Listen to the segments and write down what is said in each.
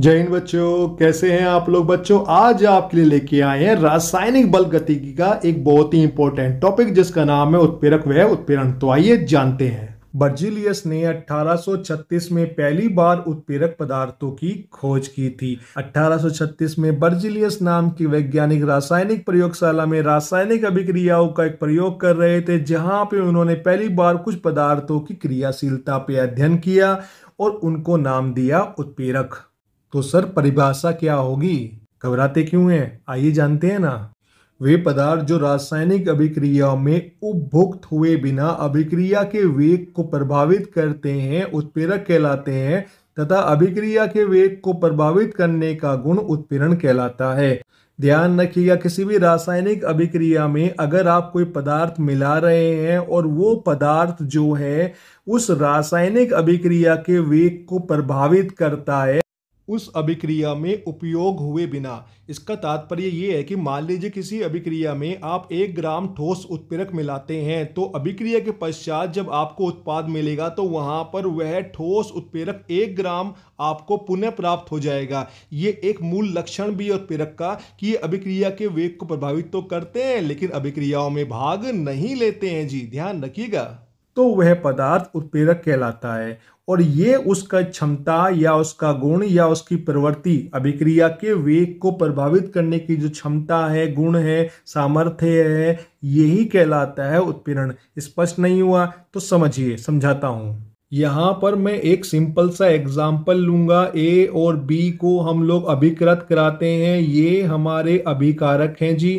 जय हिंद बच्चों, कैसे हैं आप लोग बच्चों? आज आपके लिए लेके आए हैं रासायनिक बल गतिकी का एक बहुत ही इंपॉर्टेंट टॉपिक जिसका नाम है उत्प्रेरक व उत्प्रेरण। तो आइए जानते हैं। बर्जिलियस ने 1836 में पहली बार उत्प्रेरक पदार्थों की खोज की थी। 1836 में बर्जिलियस नाम की वैज्ञानिक रासायनिक प्रयोगशाला में रासायनिक अभिक्रियाओं का एक प्रयोग कर रहे थे, जहाँ पे उन्होंने पहली बार कुछ पदार्थों की क्रियाशीलता पे अध्ययन किया और उनको नाम दिया उत्प्रेरक। तो सर, परिभाषा क्या होगी? घबराते क्यों हैं? आइए जानते हैं ना। वे पदार्थ जो रासायनिक अभिक्रिया में उपभुक्त हुए बिना अभिक्रिया के वेग को प्रभावित करते हैं, उत्प्रेरक कहलाते हैं, तथा अभिक्रिया के वेग को प्रभावित करने का गुण उत्पीड़न कहलाता है। ध्यान रखिएगा किसी भी रासायनिक अभिक्रिया में अगर आप कोई पदार्थ मिला रहे हैं और वो पदार्थ जो है, उस रासायनिक अभिक्रिया के वेग को प्रभावित करता है उस अभिक्रिया में उपयोग हुए बिना। इसका तात्पर्य ये है कि मान लीजिए किसी अभिक्रिया में आप एक ग्राम ठोस उत्प्रेरक मिलाते हैं तो अभिक्रिया के पश्चात जब आपको उत्पाद मिलेगा तो वहाँ पर वह ठोस उत्प्रेरक एक ग्राम आपको पुनः प्राप्त हो जाएगा। ये एक मूल लक्षण भी है उत्प्रेरक का, कि ये अभिक्रिया के वेग को प्रभावित तो करते हैं, लेकिन अभिक्रियाओं में भाग नहीं लेते हैं। जी, ध्यान रखिएगा। तो वह पदार्थ उत्प्रेरक कहलाता है और ये उसका क्षमता या उसका गुण या उसकी प्रवृत्ति, अभिक्रिया के वेग को प्रभावित करने की जो क्षमता है, गुण है, सामर्थ्य है, यही कहलाता है उत्पीड़न स्पष्ट नहीं हुआ तो समझिए, समझाता हूँ। यहाँ पर मैं एक सिंपल सा एग्ज़ाम्पल लूँगा। ए और बी को हम लोग अभिकृत कराते हैं। ये हमारे अभिकारक हैं जी।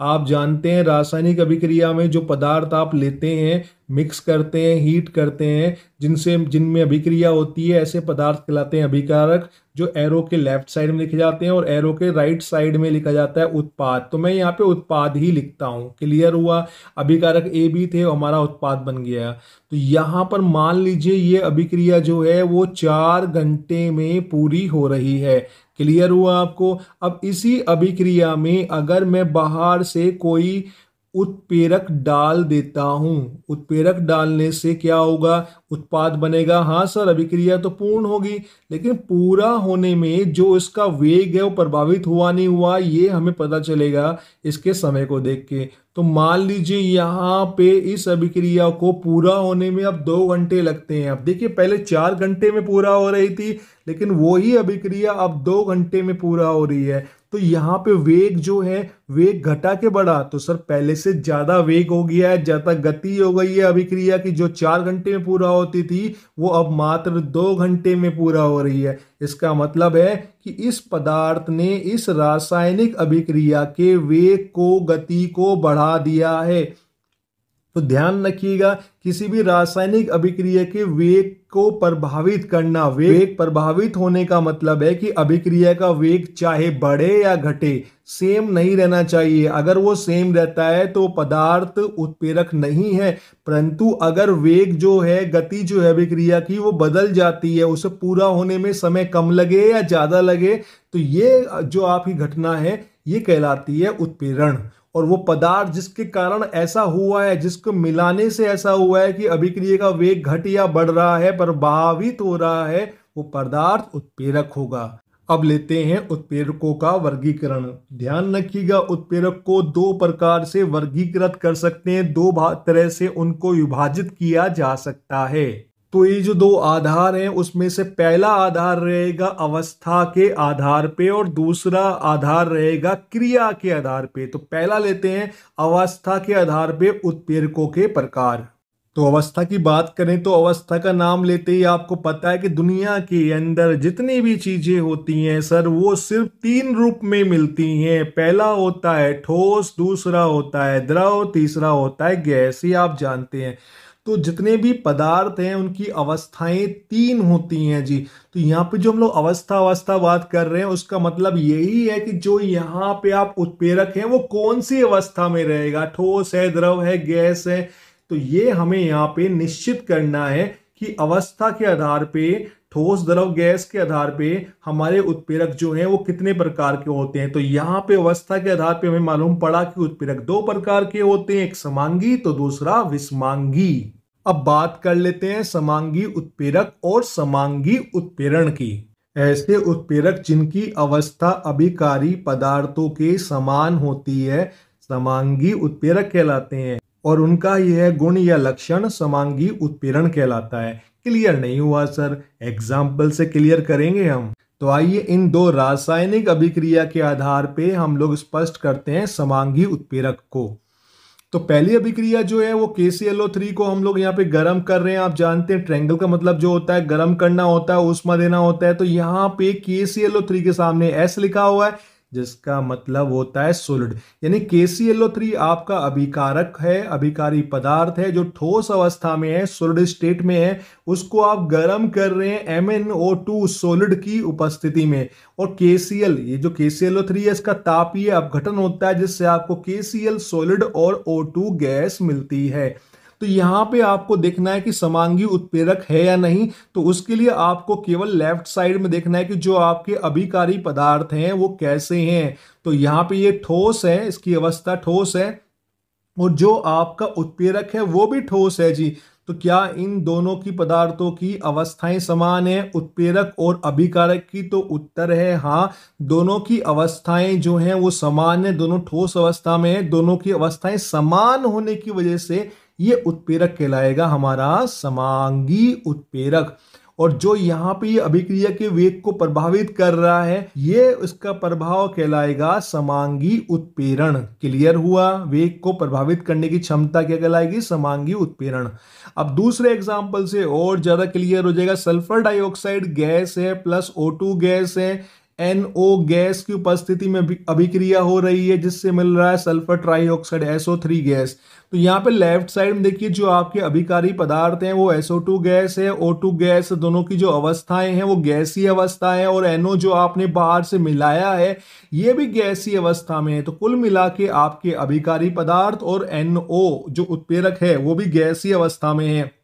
आप जानते हैं रासायनिक अभिक्रिया में जो पदार्थ आप लेते हैं मिक्स करते हैं हीट करते हैं, जिनसे, जिनमें अभिक्रिया होती है, ऐसे पदार्थ कहलाते हैं अभिकारक, जो एरो के लेफ़्ट साइड में लिखे जाते हैं और एरो के राइट साइड में लिखा जाता है उत्पाद। तो मैं यहाँ पे उत्पाद ही लिखता हूँ। क्लियर हुआ? अभिकारक ए भी थे हमारा उत्पाद बन गया। तो यहाँ पर मान लीजिए ये अभिक्रिया जो है, वो चार घंटे में पूरी हो रही है। क्लियर हुआ आपको? अब इसी अभिक्रिया में अगर मैं बाहर से कोई उत्प्रेरक डाल देता हूँ। उत्प्रेरक डालने से क्या होगा? उत्पाद बनेगा। हाँ सर, अभिक्रिया तो पूर्ण होगी, लेकिन पूरा होने में जो इसका वेग है वो प्रभावित हुआ नहीं हुआ, ये हमें पता चलेगा इसके समय को देख के। तो मान लीजिए यहाँ पे इस अभिक्रिया को पूरा होने में अब दो घंटे लगते हैं। अब देखिए, पहले चार घंटे में पूरा हो रही थी, लेकिन वही अभिक्रिया अब दो घंटे में पूरा हो रही है। तो यहाँ पे वेग जो है, वेग घटा के बढ़ा। तो सर, पहले से ज़्यादा वेग हो गया है, ज़्यादा गति हो गई है अभिक्रिया की, जो चार घंटे में पूरा होती थी, वो अब मात्र दो घंटे में पूरा हो रही है। इसका मतलब है कि इस पदार्थ ने इस रासायनिक अभिक्रिया के वेग को, गति को बढ़ा दिया है। तो ध्यान रखिएगा, किसी भी रासायनिक अभिक्रिया के वेग को प्रभावित करना, वेग प्रभावित होने का मतलब है कि अभिक्रिया का वेग चाहे बढ़े या घटे सेम नहीं रहना चाहिए। अगर वो सेम रहता है तो पदार्थ उत्प्रेरक नहीं है, परंतु अगर वेग जो है, गति जो है अभिक्रिया की, वो बदल जाती है, उसे पूरा होने में समय कम लगे या ज़्यादा लगे तो ये जो आपकी घटना है, ये कहलाती है उत्प्रेरण। और वो पदार्थ जिसके कारण ऐसा हुआ है, जिसको मिलाने से ऐसा हुआ है कि अभिक्रिया का वेग घट या बढ़ रहा है, प्रभावित हो रहा है, वो पदार्थ उत्प्रेरक होगा। अब लेते हैं उत्प्रेरकों का वर्गीकरण। ध्यान रखिएगा, उत्प्रेरक को दो प्रकार से वर्गीकृत कर सकते हैं, दो तरह से उनको विभाजित किया जा सकता है। तो ये जो दो आधार हैं, उसमें से पहला आधार रहेगा अवस्था के आधार पे और दूसरा आधार रहेगा क्रिया के आधार पे। तो पहला लेते हैं अवस्था के आधार पे उत्प्रेरकों के प्रकार। तो अवस्था की बात करें तो अवस्था का नाम लेते ही आपको पता है कि दुनिया के अंदर जितनी भी चीज़ें होती हैं, सर, वो सिर्फ़ तीन रूप में मिलती हैं। पहला होता है ठोस, दूसरा होता है द्रव, तीसरा होता है गैस ये आप जानते हैं। तो जितने भी पदार्थ हैं, उनकी अवस्थाएँ तीन होती हैं जी। तो यहाँ पे जो हम लोग अवस्था अवस्था बात कर रहे हैं, उसका मतलब यही है कि जो यहाँ पे आप उत्प्रेरक हैं, वो कौन सी अवस्था में रहेगा? ठोस है, द्रव है, गैस है। तो ये हमें यहाँ पे निश्चित करना है कि अवस्था के आधार पे, ठोस द्रव, गैस के आधार पे हमारे उत्प्रेरक जो हैं, वो कितने प्रकार के होते हैं। तो यहाँ पे अवस्था के आधार पे हमें मालूम पड़ा कि उत्प्रेरक दो प्रकार के होते हैं, एक समांगी तो दूसरा विस्मांगी। अब बात कर लेते हैं समांगी उत्प्रेरक और समांगी उत्प्रेरण की। ऐसे उत्प्रेरक जिनकी अवस्था अभिकारी पदार्थों के समान होती है, समांगी उत्प्रेरक कहलाते हैं और उनका यह गुण या लक्षण समांगी उत्पीड़न कहलाता है। क्लियर नहीं हुआ, सर। एग्ज़ाम्पल से क्लियर करेंगे हम। तो आइए इन दो रासायनिक अभिक्रिया के आधार पे हम लोग स्पष्ट करते हैं समांगी उत्प्रेरक को। तो पहली अभिक्रिया जो है वो के थ्री को हम लोग यहाँ पे गर्म कर रहे हैं। आप जानते हैं ट्रेंगल का मतलब जो होता है, गर्म करना होता है उष्मा देना होता है। तो यहाँ पे के थ्री के सामने एस लिखा हुआ है। जिसका मतलब होता है सोलिड। यानी के थ्री आपका अभिकारक है, अभिकारी पदार्थ है, जो ठोस अवस्था में है, सोलिड स्टेट में है, उसको आप गर्म कर रहे हैं M N O two solid की उपस्थिति में। और KCl ये जो के सी एल ओ थ्री है, इसका तापीय अपघटन होता है, जिससे आपको KCl सोलिड और ओ टू गैस मिलती है। तो यहाँ पे आपको देखना है कि समांगी उत्प्रेरक है या नहीं तो उसके लिए आपको केवल लेफ़्ट साइड में देखना है कि जो आपके अभिकारी पदार्थ हैं, वो कैसे हैं। तो यहाँ पे ये ठोस है, इसकी अवस्था ठोस है, और जो आपका उत्प्रेरक है, वो भी ठोस है जी। तो क्या इन दोनों की पदार्थों की अवस्थाएँ समान है? उत्प्रेरक और अभिकारक की तो उत्तर है हाँ। दोनों की अवस्थाएँ जो हैं, वो समान है, दोनों ठोस अवस्था में है, दोनों की अवस्थाएँ समान होने की वजह से ये उत्प्रेरक कहलाएगा हमारा समांगी उत्प्रेरक। और जो यहाँ पे ये अभिक्रिया के वेग को प्रभावित कर रहा है, ये उसका प्रभाव कहलाएगा समांगी उत्पेरण क्लियर हुआ? वेग को प्रभावित करने की क्षमता क्या कहलाएगी? समांगी उत्पेरण अब दूसरे एग्ज़ाम्पल से और ज़्यादा क्लियर हो जाएगा। सल्फ़र डाइऑक्साइड गैस है प्लस ओ गैस है। NO गैस की उपस्थिति में अभिक्रिया हो रही है, जिससे मिल रहा है सल्फ़र ट्राईऑक्साइड SO3 गैस। तो यहाँ पे लेफ़्ट साइड में देखिए, जो आपके अभिकारी पदार्थ हैं, वो SO2 गैस है O2 गैस दोनों की जो अवस्थाएँ हैं, वो गैसी अवस्था है, और NO जो आपने बाहर से मिलाया है, ये भी गैसी अवस्था में है। तो कुल मिला के आपके अभिकारी पदार्थ और NO जो उत्प्रेरक है, वो भी गैसी अवस्था में है।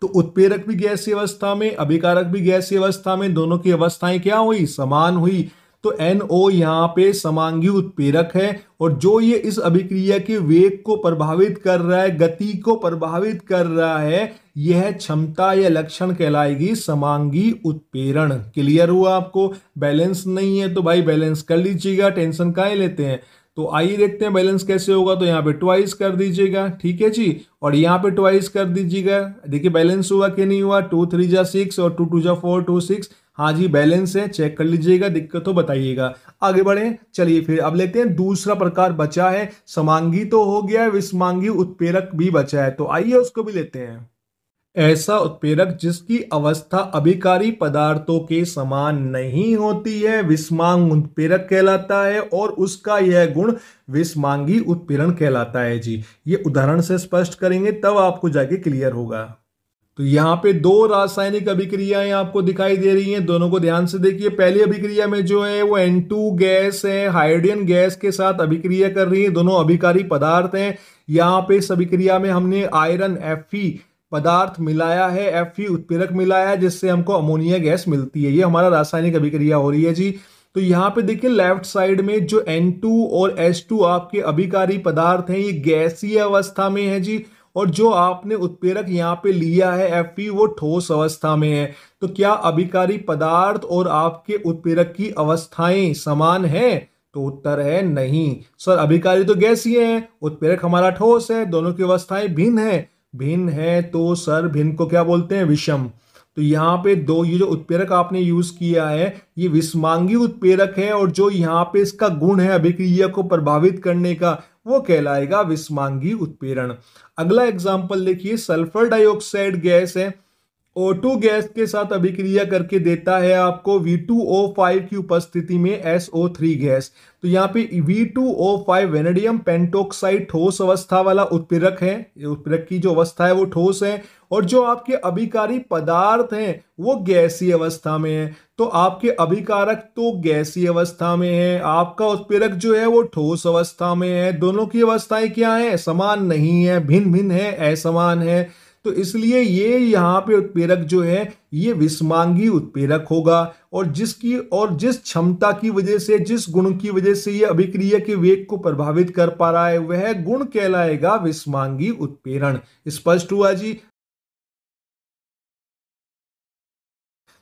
तो उत्प्रेरक भी गैसी अवस्था में, अभिकारक भी गैसी अवस्था में, दोनों की अवस्थाएँ क्या हुई? समान हुई। तो NO यहाँ पे समांगी उत्प्रेरक है और जो ये इस अभिक्रिया के वेग को प्रभावित कर रहा है, गति को प्रभावित कर रहा है, यह क्षमता या लक्षण कहलाएगी समांगी उत्प्रेरण। क्लियर हुआ आपको? बैलेंस नहीं है तो भाई बैलेंस कर लीजिएगा टेंशन का लेते हैं? तो आइए देखते हैं बैलेंस कैसे होगा तो यहाँ पे ट्वाइस कर दीजिएगा, ठीक है जी? और यहाँ पे ट्वाइस कर दीजिएगा, देखिए बैलेंस हुआ कि नहीं हुआ? टू थ्री जा सिक्स और टू टू जा फोर, टू सिक्स। हाँ जी, बैलेंस है, चेक कर लीजिएगा, दिक्कत हो बताइएगा। आगे बढ़े, चलिए फिर अब लेते हैं, दूसरा प्रकार बचा है, समांगी तो हो गया है विस्मांगी उत्पेरक भी बचा है। तो आइए उसको भी लेते हैं। ऐसा उत्प्रेरक जिसकी अवस्था अभिकारी पदार्थों के समान नहीं होती है विस्मांग उत्प्रेरक कहलाता है और उसका यह गुण विस्मांगी उत्पीड़न कहलाता है। जी, ये उदाहरण से स्पष्ट करेंगे, तब आपको जाके क्लियर होगा। तो यहाँ पे दो रासायनिक अभिक्रियाएँ आपको दिखाई दे रही हैं, दोनों को ध्यान से देखिए। पहली अभिक्रिया में जो है, वो N2 गैस है, हाइड्रोजन गैस के साथ अभिक्रिया कर रही है, दोनों अभिकारी पदार्थ हैं। यहाँ पे इस अभिक्रिया में हमने आयरन एफ़ पदार्थ मिलाया है एफ़ उत्प्रेरक मिलाया है, जिससे हमको अमोनिया गैस मिलती है। ये हमारा रासायनिक अभिक्रिया हो रही है जी। तो यहाँ पे देखिए लेफ़्ट साइड में जो N2 और H2 आपके अभिकारी पदार्थ हैं, ये गैसीय अवस्था में है जी। और जो आपने उत्प्रेरक यहाँ पे लिया है एफ़ वो ठोस अवस्था में है। तो क्या अभिकारी पदार्थ और आपके उत्प्रेरक की अवस्थाएँ समान है? तो उत्तर है नहीं। सर, अभिकारी तो गैसीय है, उत्प्रेरक हमारा ठोस है, दोनों की अवस्थाएँ भिन्न है। भिन्न है तो सर भिन्न को क्या बोलते हैं? विषम। तो यहाँ पे दो, ये जो उत्प्रेरक आपने यूज़ किया है, ये विस्मांगी उत्पेरक है और जो यहाँ पे इसका गुण है अभिक्रिया को प्रभावित करने का, वो कहलाएगा विस्मांगी उत्प्रेरण। अगला एग्ज़ाम्पल देखिए, सल्फ़र डाइऑक्साइड गैस है। O2 गैस के साथ अभिक्रिया करके देता है आपको V2O5 की उपस्थिति में SO3 गैस। तो यहाँ पे V2O5 वेनेडियम पेंटोक्साइड ठोस अवस्था वाला उत्प्रेरक है। उत्प्रेरक की जो अवस्था है वो ठोस है और जो आपके अभिकारी पदार्थ हैं, वो गैसी अवस्था में है। तो आपके अभिकारक तो गैसी अवस्था में है। आपका उत्प्रेरक जो है वो ठोस अवस्था में है। दोनों की अवस्थाएँ क्या है? समान नहीं है भिन्न भिन्न है, असमान है। तो इसलिए ये यहाँ पे उत्प्रेरक जो है, ये विस्मांगी उत्प्रेरक होगा। और जिसकी, और जिस क्षमता की वजह से, जिस गुण की वजह से ये अभिक्रिया के वेग को प्रभावित कर पा रहा है, वह गुण कहलाएगा विस्मांगी उत्प्रेरण। स्पष्ट हुआ जी?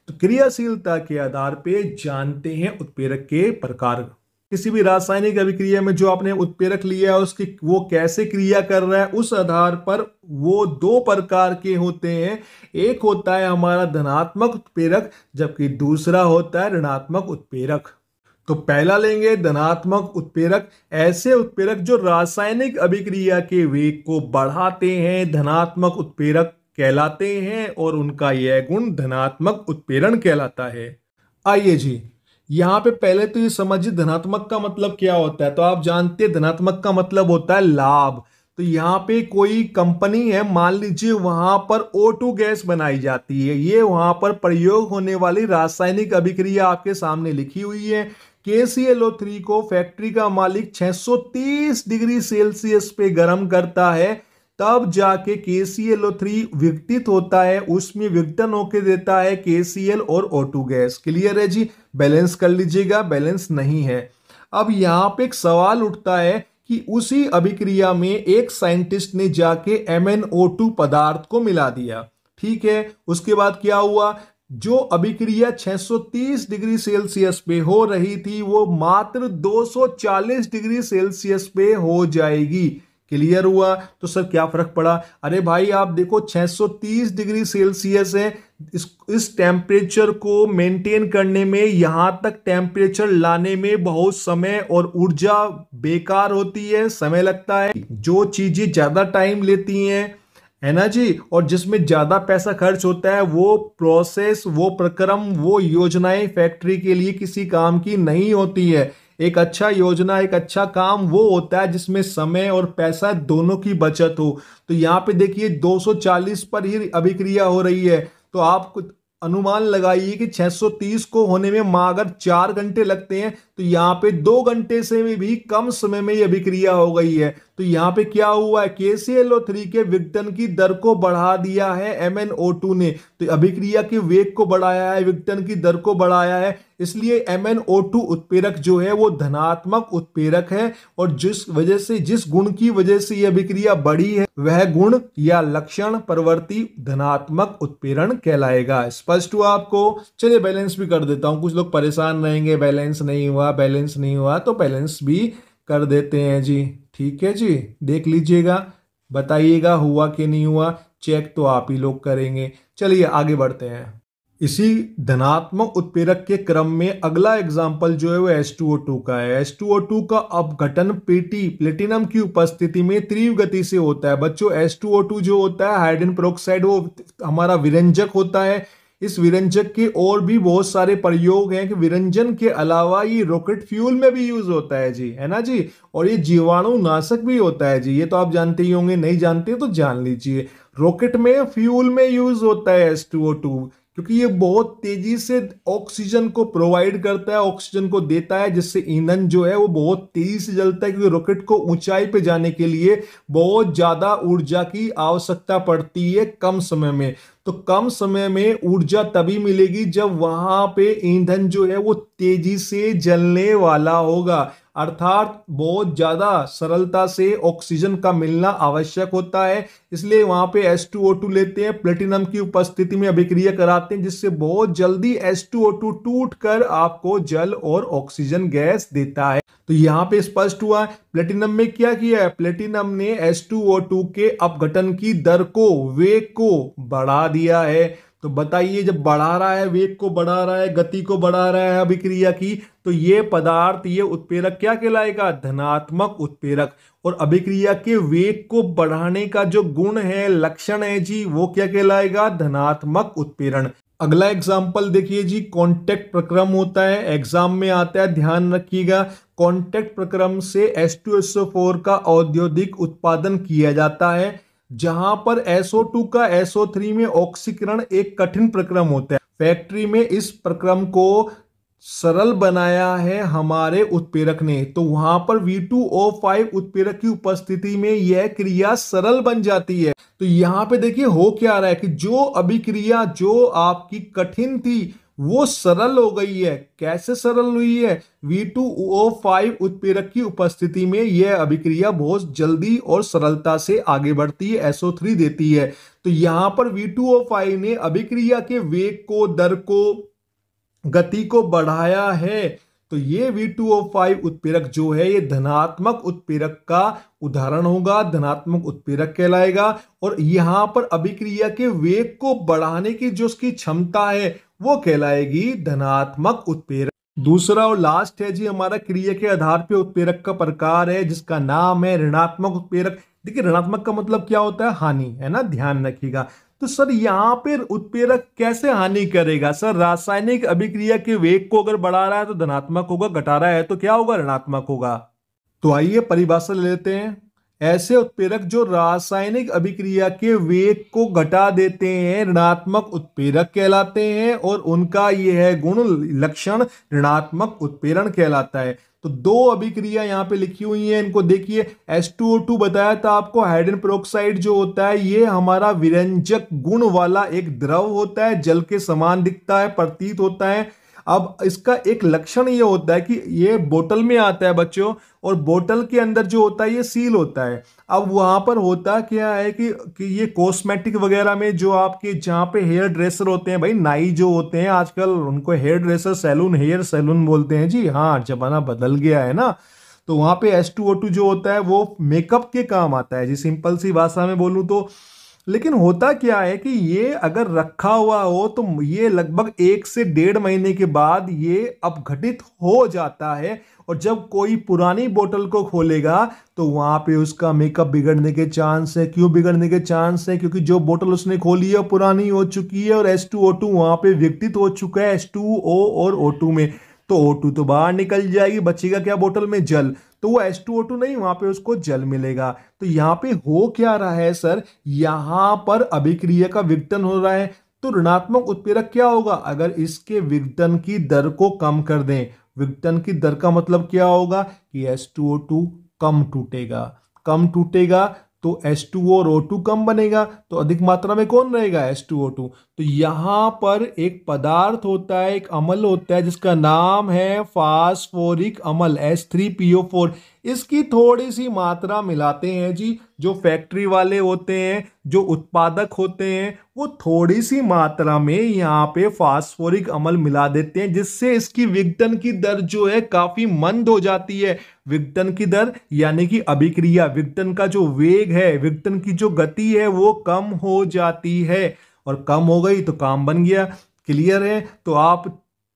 तो क्रियाशीलता के आधार पे जानते हैं उत्प्रेरक के प्रकार। किसी भी रासायनिक अभिक्रिया में जो आपने उत्प्रेरक लिया है, उसकी वो कैसे क्रिया कर रहा है, उस आधार पर वो दो प्रकार के होते हैं। एक होता है हमारा धनात्मक उत्प्रेरक, जबकि दूसरा होता है ऋणात्मक उत्प्रेरक। तो पहला लेंगे धनात्मक उत्प्रेरक। ऐसे उत्प्रेरक जो रासायनिक अभिक्रिया के वेग को बढ़ाते हैं, धनात्मक उत्प्रेरक कहलाते हैं, और उनका यह गुण धनात्मक उत्प्रेरण कहलाता है। आइए जी यहाँ पे पहले तो ये समझिए धनात्मक का मतलब क्या होता है? तो आप जानते हैं धनात्मक का मतलब होता है लाभ। तो यहाँ पे कोई कंपनी है, मान लीजिए वहाँ पर O2 गैस बनाई जाती है। ये वहाँ पर प्रयोग होने वाली रासायनिक अभिक्रिया आपके सामने लिखी हुई है। KClO3 को फैक्ट्री का मालिक 630 डिग्री सेल्सियस पे गर्म करता है। तब जाके के सी एल ओ थ्री विघटित होता है, उसमें विघटन होके देता है KCl और O2 गैस क्लियर है जी? बैलेंस कर लीजिएगा, बैलेंस नहीं है। अब यहाँ पे एक सवाल उठता है कि उसी अभिक्रिया में एक साइंटिस्ट ने जाके एम एन ओ टू पदार्थ को मिला दिया। ठीक है, उसके बाद क्या हुआ? जो अभिक्रिया 630 डिग्री सेल्सियस पे हो रही थी, वो मात्र 240 डिग्री सेल्सियस पे हो जाएगी। क्लियर हुआ तो सर क्या फ़र्क पड़ा? अरे भाई, आप देखो 630 डिग्री सेल्सियस है। इस इस टेम्परेचर को मेंटेन करने में, यहाँ तक टेम्परेचर लाने में बहुत समय और ऊर्जा बेकार होती है, समय लगता है। जो चीज़ें ज़्यादा टाइम लेती हैं, है ना जी? और जिसमें ज़्यादा पैसा खर्च होता है, वो प्रोसेस वो प्रक्रम, वो योजनाएँ फैक्ट्री के लिए किसी काम की नहीं होती है। एक अच्छा योजना, एक अच्छा काम वो होता है जिसमें समय और पैसा दोनों की बचत हो। तो यहाँ पे देखिए 240 पर ही अभिक्रिया हो रही है। तो आप अनुमान लगाइए कि 630 को होने में माँ अगर चार घंटे लगते हैं तो यहाँ पे दो घंटे से भी कम समय में ये अभिक्रिया हो गई है। तो यहाँ पे क्या हुआ है? KClO3 के विघटन की दर को बढ़ा दिया है MnO2 ने। तो अभिक्रिया के वेग को बढ़ाया है, विघटन की दर को बढ़ाया है। इसलिए MnO2 उत्प्रेरक जो है, वो धनात्मक उत्प्रेरक है और जिस वजह से, जिस गुण की वजह से यह अभिक्रिया बढ़ी है, वह गुण या लक्षण परवर्ती धनात्मक उत्प्रेरण कहलाएगा। स्पष्ट हुआ आपको? चलिए बैलेंस भी कर देता हूँ। कुछ लोग परेशान रहेंगे बैलेंस नहीं हुआ बैलेंस नहीं हुआ तो बैलेंस भी कर देते हैं जी। ठीक है जी? देख लीजिएगा, बताइएगा हुआ कि नहीं हुआ चेक तो आप ही लोग करेंगे। चलिए आगे बढ़ते हैं। इसी धनात्मक उत्प्रेरक के क्रम में अगला एग्ज़ाम्पल जो है वो H2O2 का है। H2O2 का अपघटन पेटी प्लेटिनम की उपस्थिति में तीव्र गति से होता है। बच्चों H2O2 जो होता है हाइड्रोजन प्रोक्साइड वो हमारा विरंजक होता है। इस विरंजक के और भी बहुत सारे प्रयोग हैं कि विरंजन के अलावा ये रॉकेट फ्यूल में भी यूज़ होता है जी, है ना जी? और ये जीवाणु नाशक भी होता है जी, ये तो आप जानते ही होंगे, नहीं जानते तो जान लीजिए। रॉकेट में फ्यूल में यूज़ होता है एस क्योंकि ये बहुत तेज़ी से ऑक्सीजन को प्रोवाइड करता है ऑक्सीजन को देता है, जिससे ईंधन जो है वो बहुत तेज़ी से जलता है, क्योंकि रॉकेट को ऊंचाई पे जाने के लिए बहुत ज़्यादा ऊर्जा की आवश्यकता पड़ती है कम समय में। तो कम समय में ऊर्जा तभी मिलेगी जब वहाँ पे ईंधन जो है वो तेज़ी से जलने वाला होगा। अर्थात बहुत ज़्यादा सरलता से ऑक्सीजन का मिलना आवश्यक होता है। इसलिए वहाँ पे H2O2 लेते हैं, प्लेटिनम की उपस्थिति में अभिक्रिया कराते हैं, जिससे बहुत जल्दी H2O2 टूट कर आपको जल और ऑक्सीजन गैस देता है। तो यहाँ पे स्पष्ट हुआ प्लेटिनम में क्या किया है? प्लेटिनम ने H2O2 के अपघटन की दर को, वेग को बढ़ा दिया है। तो बताइए, जब बढ़ा रहा है, वेग को बढ़ा रहा है, गति को बढ़ा रहा है अभिक्रिया की तो ये पदार्थ, ये उत्प्रेरक क्या कहलाएगा? धनात्मक उत्प्रेरक। और अभिक्रिया के वेग को बढ़ाने का जो गुण है, लक्षण है जी, वो क्या कहलाएगा? धनात्मक उत्प्रेरण। अगला एग्ज़ाम्पल देखिए जी कॉन्टेक्ट प्रक्रम होता है एग्ज़ाम में आता है, ध्यान रखिएगा कॉन्टेक्ट प्रक्रम से H2SO4 का औद्योगिक उत्पादन किया जाता है, जहाँ पर SO2 का SO3 में ऑक्सीकरण एक कठिन प्रक्रम होता है। फैक्ट्री में इस प्रक्रम को सरल बनाया है हमारे उत्प्रेरक ने तो वहाँ पर V2O5 उत्प्रेरक की उपस्थिति में यह क्रिया सरल बन जाती है। तो यहाँ पे देखिए हो क्या रहा है कि जो अभिक्रिया जो आपकी कठिन थी, वो सरल हो गई है। कैसे सरल हुई है? V2O5 उत्प्रेरक की उपस्थिति में यह अभिक्रिया बहुत जल्दी और सरलता से आगे बढ़ती है SO3 देती है। तो यहाँ पर V2O5 ने अभिक्रिया के वेग को, दर को, गति को बढ़ाया है। तो ये V2O5 उत्प्रेरक जो है, ये धनात्मक उत्प्रेरक का उदाहरण होगा, धनात्मक उत्प्रेरक कहलाएगा। और यहाँ पर अभिक्रिया के वेग को बढ़ाने की जो उसकी क्षमता है, वो कहलाएगी धनात्मक उत्प्रेरक। दूसरा और लास्ट है जी, हमारा क्रिया के आधार पे उत्प्रेरक का प्रकार है, जिसका नाम है ऋणात्मक उत्प्रेरक। देखिए, ऋणात्मक का मतलब क्या होता है? हानि, है ना? ध्यान रखिएगा। तो सर यहाँ पे उत्प्रेरक कैसे हानि करेगा? सर, रासायनिक अभिक्रिया के वेग को अगर बढ़ा रहा है तो धनात्मक होगा, घटा रहा है तो क्या होगा? ऋणात्मक होगा। तो आइए परिभाषा ले लेते हैं। ऐसे उत्प्रेरक जो रासायनिक अभिक्रिया के वेग को घटा देते हैं, ऋणात्मक उत्प्रेरक कहलाते हैं और उनका यह गुण, लक्षण ऋणात्मक उत्प्रेरण कहलाता है। तो दो अभिक्रिया यहाँ पे लिखी हुई है, इनको देखिए। H2O2 बताया था आपको, हाइड्रोजन प्रोक्साइड जो होता है, ये हमारा विरंजक गुण वाला एक द्रव होता है, जल के समान दिखता है, प्रतीत होता है। अब इसका एक लक्षण ये होता है कि ये बोतल में आता है बच्चों और बोतल के अंदर जो होता है ये सील होता है। अब वहाँ पर होता क्या है कि, कि ये कॉस्मेटिक वगैरह में जो आपके जहाँ पे हेयर ड्रेसर होते हैं भाई नाई जो होते हैं आजकल उनको hair dresser salon hair salon बोलते हैं। जी हाँ जमाना बदल गया है ना। तो वहाँ पे एस टू ओ टू जो होता है वो मेकअप के काम आता है। जी सिंपल सी भाषा में बोलूँ तो लेकिन होता क्या है कि ये अगर रखा हुआ हो तो ये लगभग एक से डेढ़ महीने के बाद ये अपघटित हो जाता है। और जब कोई पुरानी बोतल को खोलेगा तो वहाँ पे उसका मेकअप बिगड़ने के चांस है। क्यों बिगड़ने के चांस है? क्योंकि जो बोतल उसने खोली है पुरानी हो चुकी है और एस टू ओ टू वहाँ पे व्यक्तित हो चुका है एस टू ओ और ओ टू में। तो ओ टू तो बाहर निकल जाएगी, बचेगा क्या बोतल में? जल। तो वो एस टू ओ टू नहीं, वहाँ पे उसको जल मिलेगा। तो यहाँ पे हो क्या रहा है, सर? यहाँ पर अभिक्रिया का विघटन हो रहा है। तो ऋणात्मक उत्प्रेरक क्या होगा? अगर इसके विघटन की दर को कम कर दें, विघटन की दर का मतलब क्या होगा? कि एस टू ओ टू कम टूटेगा। कम टूटेगा तो एस टू और O2 कम बनेगा। तो अधिक मात्रा में कौन रहेगा? H2O2 तो यहाँ पर एक पदार्थ होता है, एक अमल होता है, जिसका नाम है फास्फोरिक अमल H3PO4 इसकी थोड़ी सी मात्रा मिलाते हैं जी, जो फैक्ट्री वाले होते हैं, जो उत्पादक होते हैं, वो थोड़ी सी मात्रा में यहाँ पे फास्फोरिक अमल मिला देते हैं, जिससे इसकी विघटन की दर जो है काफ़ी मंद हो जाती है। विघटन की दर यानी कि अभिक्रिया, विघटन का जो वेग है, विघटन की जो गति है, वो कम हो जाती है। और कम हो गई तो काम बन गया। क्लियर है? तो आप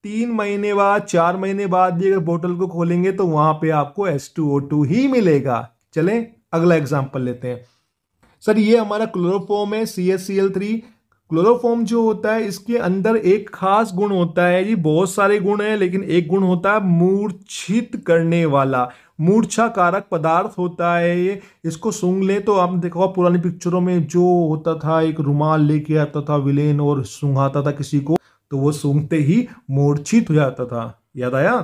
तीन महीने बाद, चार महीने बाद भी अगर बोतल को खोलेंगे तो वहाँ पे आपको एस टू ओ टू ही मिलेगा। चलें, अगला एग्जांपल लेते हैं। सर, ये हमारा क्लोरोफोम है C S C L three chloroform जो होता है, इसके अंदर एक खास गुण होता है जी, बहुत सारे गुण हैं, लेकिन एक गुण होता है मूर्छित करने वाला। मूर्छा कारक पदार्थ होता है ये। इसको सूंघ ले तो आपने देखा पुरानी पिक्चरों में जो होता था, एक रुमाल लेके आता था विलेन और सूंघाता था किसी को तो वो सूंघते ही मूर्छित हो जाता था। याद आया?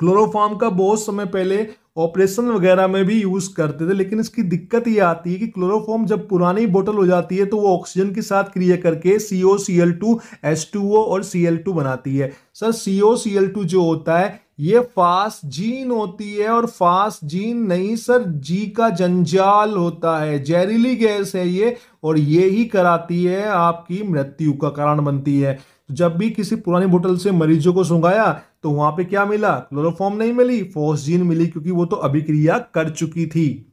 क्लोरोफॉर्म का बहुत समय पहले ऑपरेशन वगैरह में भी यूज़ करते थे, लेकिन इसकी दिक्कत ये आती है कि क्लोरोफॉर्म जब पुरानी बोतल हो जाती है तो वो ऑक्सीजन के साथ क्रिया करके C O C L two S two O और सी एल टू बनाती है। Sir C O C L two जो होता है, ये फास्ट जीन होती है और फास्ट जीन नहीं, सर जी का जंजाल होता है, जहरीली गैस है ये, और ये ही कराती है आपकी मृत्यु का कारण बनती है। जब भी किसी पुरानी बोतल से मरीजों को सुंगाया तो वहाँ पे क्या मिला? क्लोरोफॉर्म नहीं मिली फोसजीन मिली क्योंकि वो तो अभिक्रिया कर चुकी थी।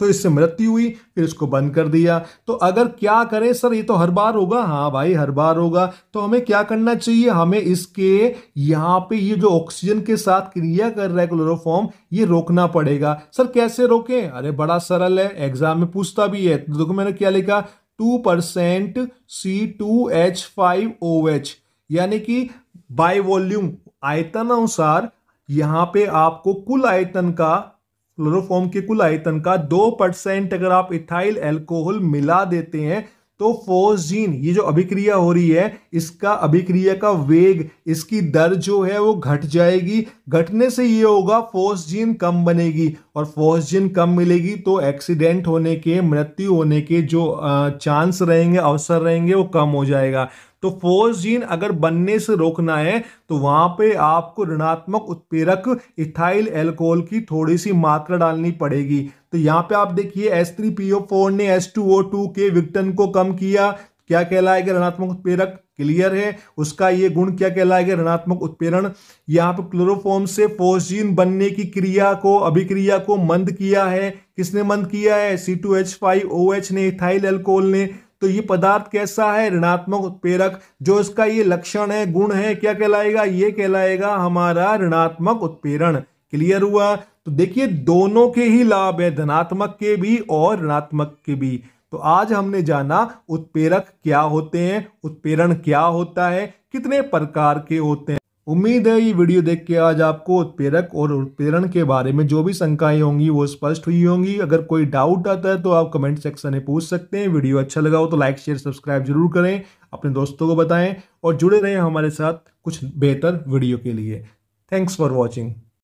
तो इससे मृत्यु हुई, फिर इसको बंद कर दिया। तो अगर क्या करें सर, ये तो हर बार होगा। हाँ भाई, हर बार होगा। तो हमें क्या करना चाहिए? हमें इसके, यहाँ पे ये जो ऑक्सीजन के साथ क्रिया कर रहा है क्लोरोफॉर्म ये रोकना पड़ेगा। सर, कैसे रोकें? अरे, बड़ा सरल है। एग्ज़ाम में पूछता भी है। तो देखो मैंने क्या लिखा two percent C two H five O H यानी कि बाय वॉल्यूम आयतन अनुसार यहाँ पे आपको कुल आयतन का क्लोरोफॉर्म के कुल आयतन का दो परसेंट अगर आप इथाइल एल्कोहल मिला देते हैं तो फोर्सजीन ये जो अभिक्रिया हो रही है, इसका अभिक्रिया का वेग, इसकी दर जो है वो घट जाएगी। घटने से ये होगा फोर्सजीन कम बनेगी और फोर्सजीन कम मिलेगी तो एक्सीडेंट होने के, मृत्यु होने के जो चांस रहेंगे, अवसर रहेंगे, वो कम हो जाएगा। तो फोर्स जीन अगर बनने से रोकना है तो वहाँ पे आपको ऋणात्मक उत्प्रेरक इथाइल एल्कोहल की थोड़ी सी मात्रा डालनी पड़ेगी। तो यहाँ पे आप देखिए S three P O four ने एस टू ओ टू के विक्टन को कम किया। क्या कहलाएगा ऋणात्मक उत्प्रेरक? क्लियर है? उसका ये गुण क्या कहलाएगा? ऋणात्मक उत्प्रेरण। यहाँ पे क्लोरोफॉर्म से फोर्सिन बनने की क्रिया को, अभिक्रिया को मंद किया है। किसने मंद किया है? C two H five O H ने इथाइल एल्कोहल ने। तो ये पदार्थ कैसा है? ऋणात्मक उत्प्रेरक, जो इसका ये लक्षण है, गुण है, क्या कहलाएगा? ये कहलाएगा हमारा ऋणात्मक उत्प्रेरण। क्लियर हुआ? तो देखिए, दोनों के ही लाभ है, धनात्मक के भी और ऋणात्मक के भी। तो आज हमने जाना उत्प्रेरक क्या होते हैं, उत्प्रेरण क्या होता है, कितने प्रकार के होते हैं। उम्मीद है ये वीडियो देख के आज आपको उत्प्रेरक और उत्प्रेरण के बारे में जो भी शंकाएँ होंगी वो स्पष्ट हुई होंगी। अगर कोई डाउट आता है तो आप कमेंट सेक्शन में पूछ सकते हैं। वीडियो अच्छा लगा हो तो लाइक शेयर सब्सक्राइब ज़रूर करें। अपने दोस्तों को बताएँ और जुड़े रहें हमारे साथ कुछ बेहतर वीडियो के लिए। Thanks for watching